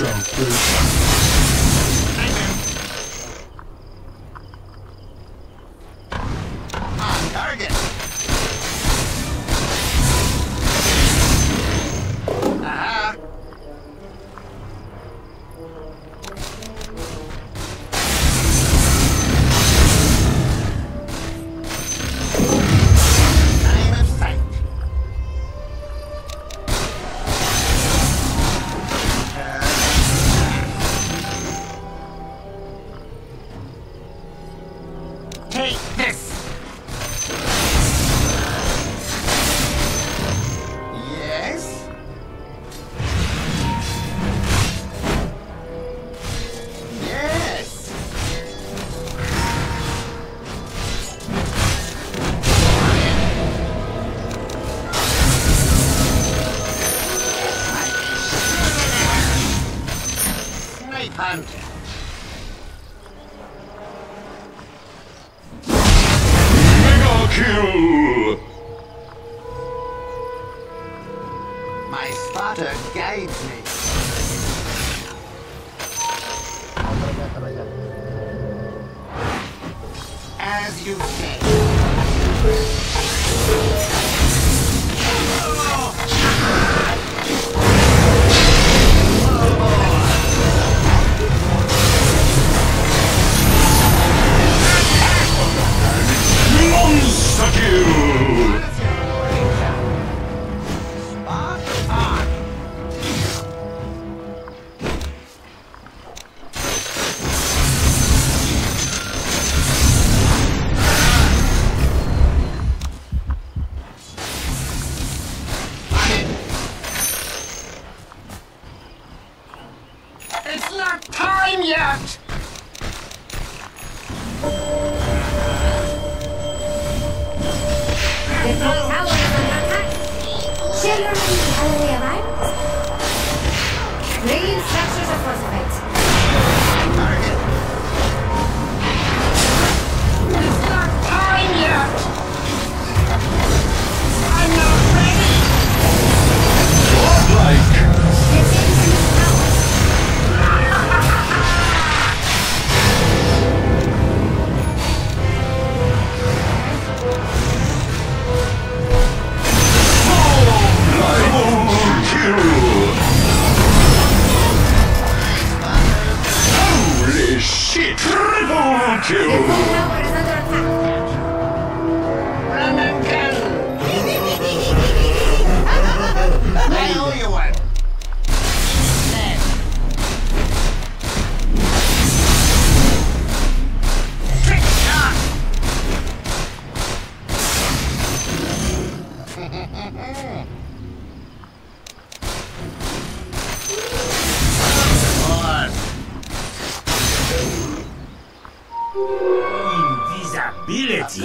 Strength boost. As you react! ability.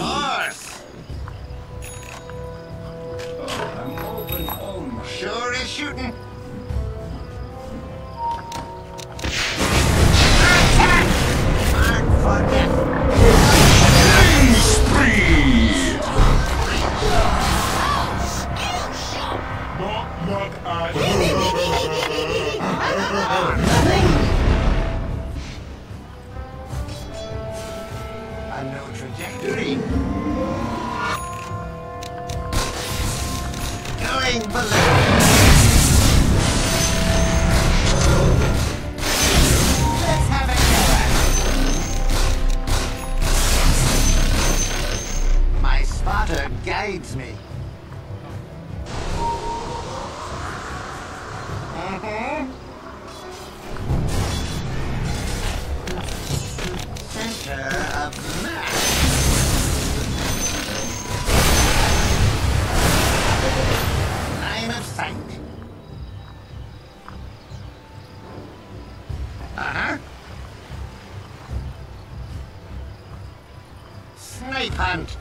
ring balloon. Snake Hunt.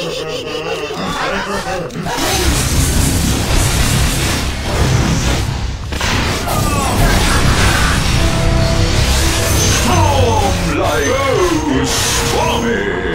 Storm like oh, stormy!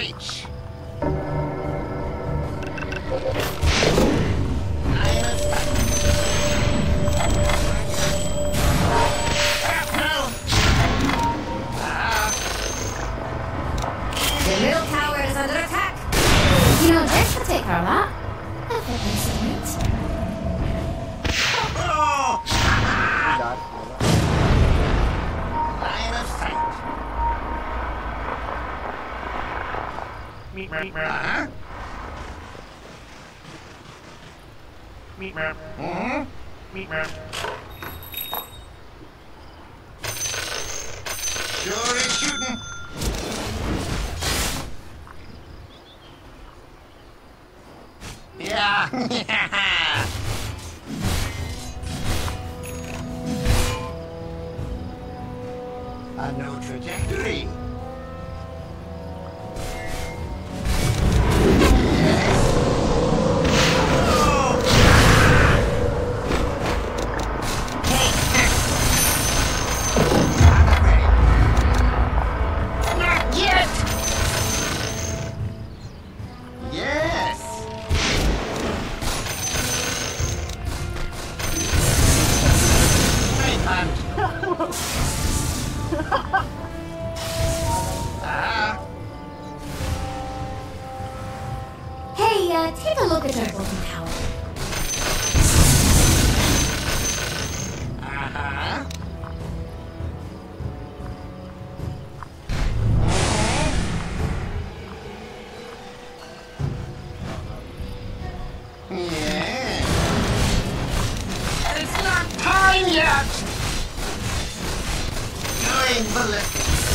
reach. Huh? Meat map. Huh? Hmm? Meat map. Sure is shooting. Yeah. A new trajectory. Yes! Nine bullets.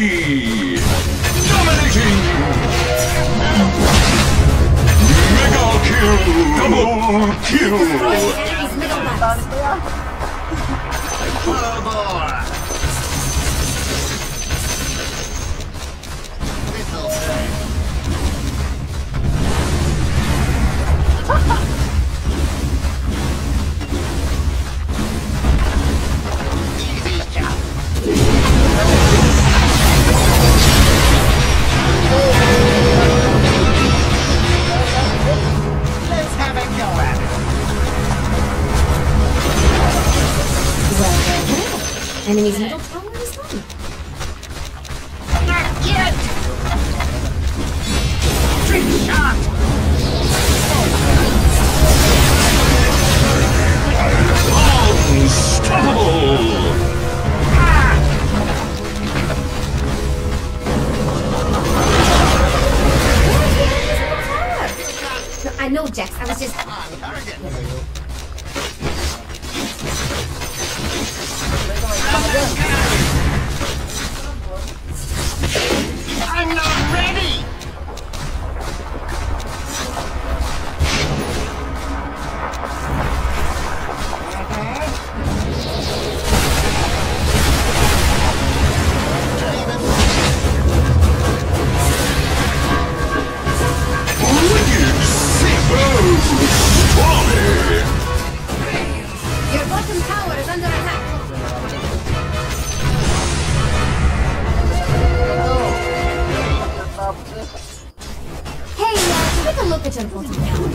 Dominating! Mega kill! Double kill! Enemy's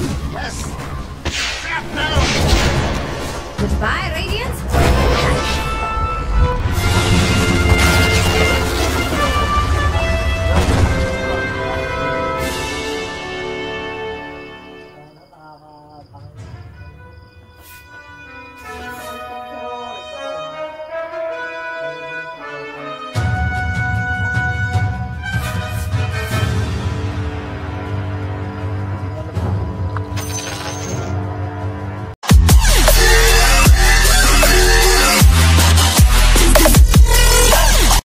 Yes!